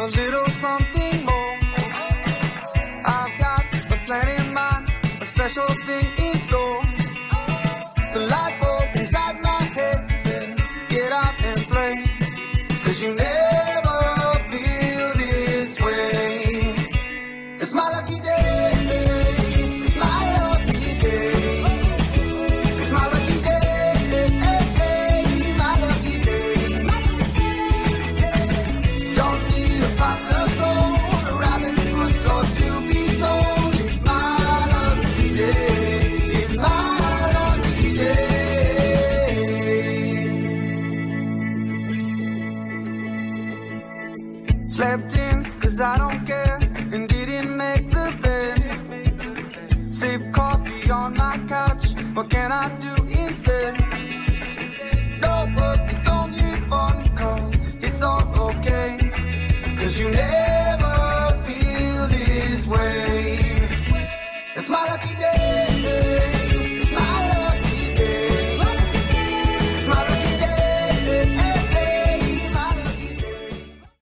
a little something more. I've got a plan in mind, a special thing in store. The light bulb inside my head said, get out and play. Cause you never feel this way. It's my lucky day. Slept in, cause I don't care, and didn't make the bed. Sip coffee on my couch, what can I do